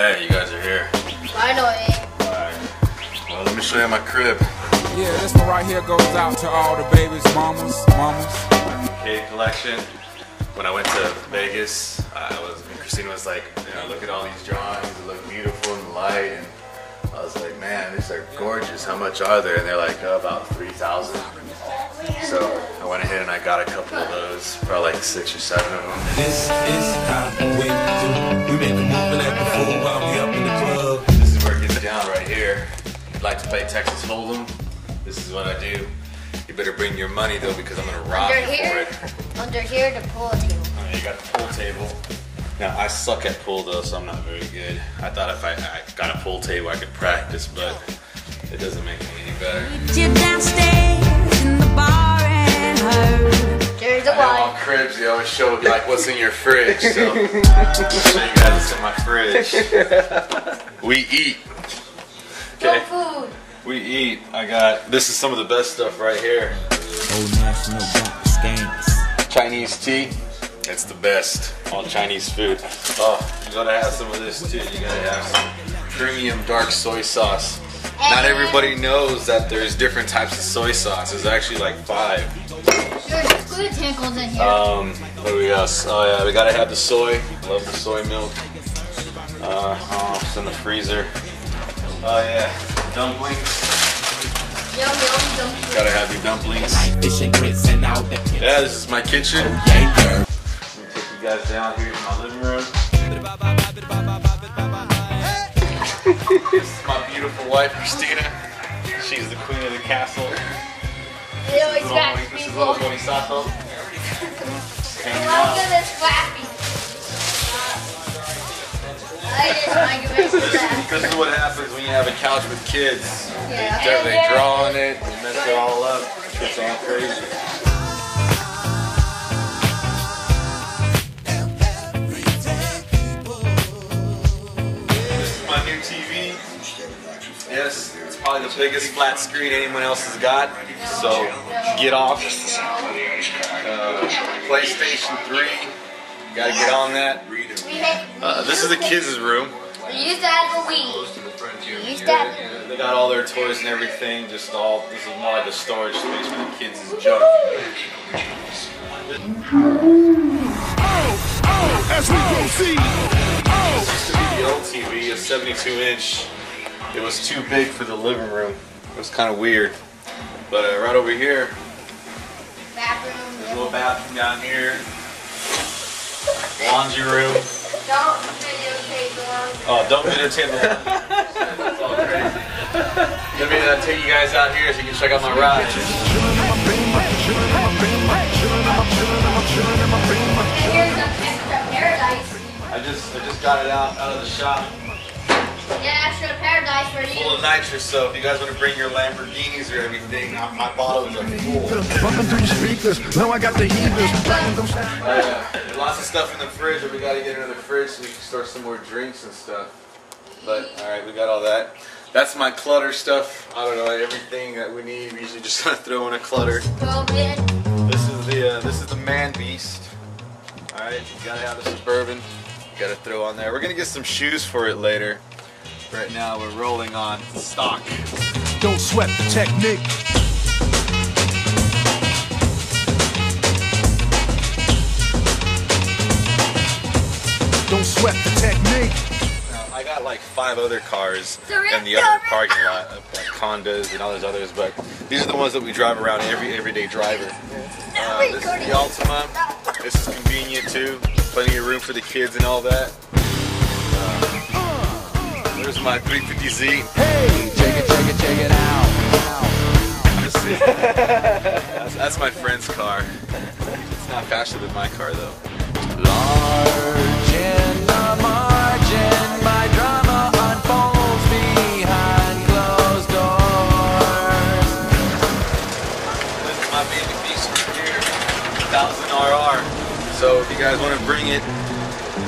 Hey, you guys are here. Finally. Alright. Well, let me show you my crib. Yeah, this one right here goes out to all the babies, mamas, mamas. Cake collection. When I went to Vegas, I was Christina was like, you know, look at all these drawings. They look beautiful in the light, and I was like, man, these are gorgeous. How much are there? And they're like, oh, about three thousand. So I went ahead and I got a couple of those, probably like six or seven of them. This is how we do. We make a move and act the fool while we up in the club. This is where it gets down right here. If you'd like to play Texas Hold'em, this is what I do. You better bring your money though because I'm gonna rob Under you for here, it. under here, the pool table. Alright, you got the pool table. Now I suck at pool though, so I'm not very good. I thought if I, I got a pool table I could practice, but it doesn't make me any better. You downstairs in the bar and her. There's the I on cribs they always show like what's in your fridge, so I'll show you guys what's in my fridge. We eat. No Okay. food. We eat. I got this is some of the best stuff right here. Old National Bank scams. Chinese tea. It's the best. All Chinese food. Oh, you gotta have some of this too. You gotta have some premium dark soy sauce. Not everybody knows that there's different types of soy sauce. There's actually like five. There's squid tentacles in here. Um, what do we got? Oh yeah, we gotta have the soy. Love the soy milk. Uh, oh, it's in the freezer. Oh yeah, dumplings. yum yum. Gotta have your dumplings. Fish and grits and all that. Yeah, this is my kitchen. Let me take you guys down here to my living room. Wife, Christina. She's the queen of the castle. They always This is little Monisato. Hanging How out. good Flappy? I didn't like it very good. This is what happens when you have a couch with kids. Yeah. They, they draw on it, they mess it all up. It's all crazy. Probably the biggest flat screen anyone else has got. So get off. Uh, PlayStation 3. Gotta get on that. Uh, this is the kids' room. we used to have a Wii. We used to have Yeah, They got all their toys and everything. Just all. This is more like a storage space for the kids' junk. As we proceed. This used to be the old TV, a 72 inch. It was too big for the living room. It was kind of weird. But uh, right over here, bathroom, there's a little bathroom down here. Laundry room. Don't videotape the one. Oh, don't videotape the That's all crazy. Let me uh, take you guys out here so you can check out my ride. Here's an paradise. I just I just got it out out of the shop. Full you. of nitrous, so if you guys want to bring your Lamborghinis or everything, my, my bottles are full. Bumping through the speakers, now I got the heaters. Uh, lots of stuff in the fridge, but we gotta get another fridge so we can store some more drinks and stuff. But alright, we got all that. That's my clutter stuff. I don't know everything that we need. We usually just throw in a clutter. This is the uh, this is the man beast. All right, you gotta have the suburban. You gotta throw on there. We're gonna get some shoes for it later. Right now, we're rolling on stock. Don't sweat the technique. Don't sweat the technique. Now, I got like five other cars Sorry, in the other parking lot, uh, like Hondas and all those others, but these are the ones that we drive around every everyday driver. Uh, this is the Altima. This is convenient too. Plenty of room for the kids and all that. Uh, my 350Z. Hey, check it, check it, check it out. That's, that's my friend's car. It's not faster than my car though. Large in the margin, my drama unfolds behind closed doors. This is my baby beast right here, 1000 RR. So if you guys want to bring it,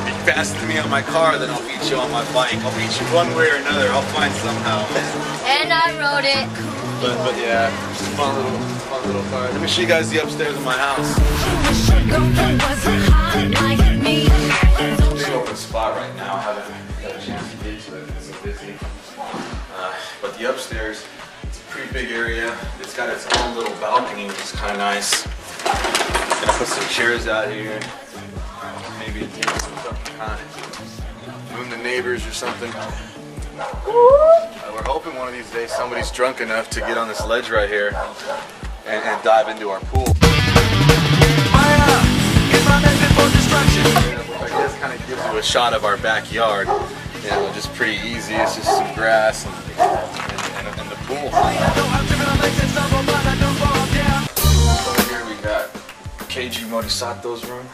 be faster than me on my car, then I'll beat you on my bike. I'll beat you one way or another. I'll find somehow. And I wrote it. But, but yeah, fun little, fun little car. Let me show you guys the upstairs of my house. Big open spot right now. I haven't got a chance to get busy. Uh, but the upstairs, it's a pretty big area. It's got its own little balcony, which is kind of nice. Gonna put some chairs out here. Kind of the neighbors or something. Uh, we're hoping one of these days somebody's drunk enough to get on this ledge right here and, and dive into our pool. I kind of gives you a shot of our backyard. You know, just pretty easy. It's just some grass and, and, and, and the pool. Over here we got Keiji Morisato's room.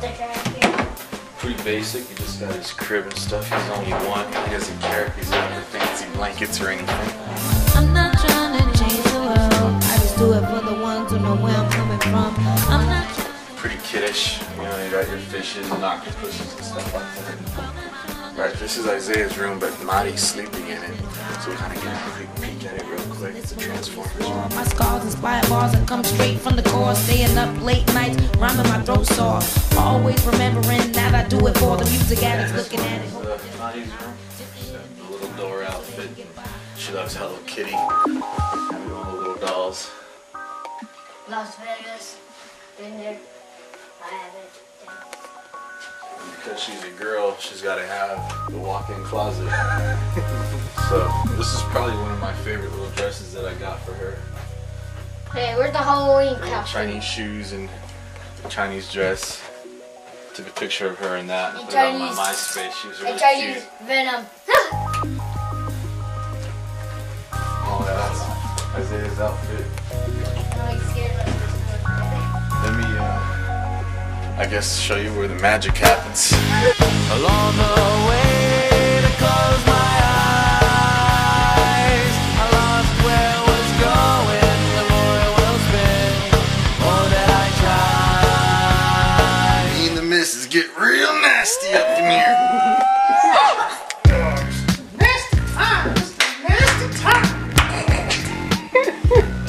Pretty basic. He just got his crib and stuff. He's only one. He doesn't care if he's got the fancy blankets or anything. I'm not trying to change the world. I just do it for the ones who know where I'm coming from. I'm not Pretty kiddish. You know, you got your fishes and octopuses and stuff like that. Right, this is Isaiah's room, but Mari's sleeping in it. So we kind of get a quick peek at it real quick. It's a My scars inspire bars that come straight from the core. Staying up late nights, rhyming my throat sore. Always remembering that I do it for the music addicts looking at it. Uh, room. She's the little door outfit. She loves Hello Kitty. Having all the little dolls. Las Vegas. Been there. I haven't. Because she's a girl, she's got to have the walk-in closet. so this is probably one of my favorite little dresses that I got for her. Hey, where's the Halloween costume? Chinese shoes and the Chinese dress. Took a picture of her in that. And Put it on my Chinese- MySpace. She was Hey, really Chinese cute. Venom. Oh, yeah, that's Isaiah's outfit. I'm like scared. Let me, uh, I guess, show you where the magic happens. Along the way nasty up in here.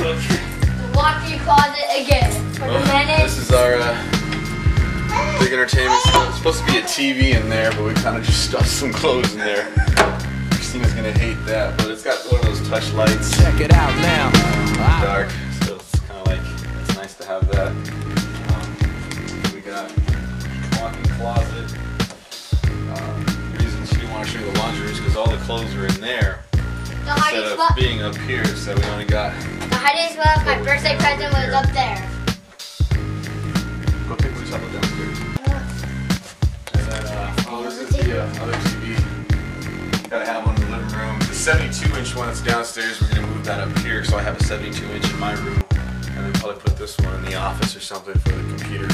The walk-in closet again. For This is our uh, big entertainment stuff. It's supposed to be a TV in there, but we kind of just stuffed some clothes in there. Christina's gonna hate that, but it's got one of those touch lights. Check it out now. dark, so it's kind of like it's nice to have that. Um, we got walk-in closet. Because all the clothes are in there The instead of spot. being up here. So we only got. The hiding spot. My birthday present was up there. Go take Luis out downstairs. And then, uh, oh, this is the uh, other TV. Gotta have one in the living room. The 72 inch one that's downstairs, we're gonna move that up here. So I have a 72 inch in my room. And then probably put this one in the office or something for the computer.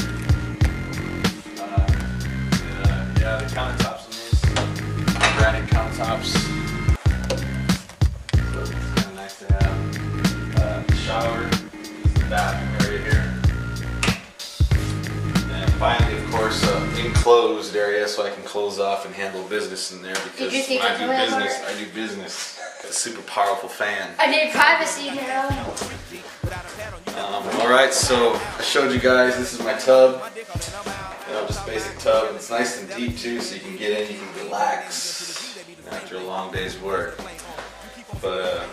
Uh, and, uh, yeah, the this. Granite countertops. So it's kind of nice to have. Uh, the shower. The bathroom area here. And finally, of course, uh, enclosed area so I can close off and handle business in there because when I do business. I do business. It's a super powerful fan. I need privacy, know. Um, all right, so I showed you guys. This is my tub. You know, just basic tub. It's nice and deep too, so you can get in, you can relax after a long day's work. But uh,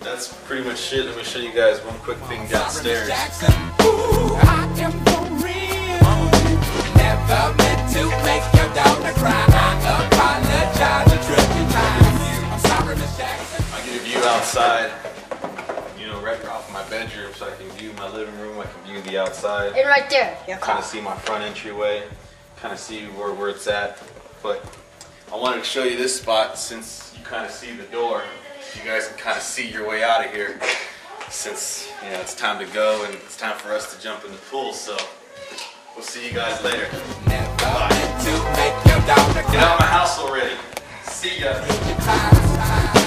that's pretty much it. Let me show you guys one quick thing downstairs. I am for real. Never meant to make your daughter cry. I apologize a trillion times. I'm sorry, I get a view outside, you know, right off my bedroom, so I can view my living room. I can view the outside. And right there. kind of see my front entryway, kind of see where, where it's at. But I wanted to show you this spot since you kind of see the door. You guys can kind of see your way out of here since you know it's time to go and it's time for us to jump in the pool. So we'll see you guys later. Daughter Get out of my house already. See ya.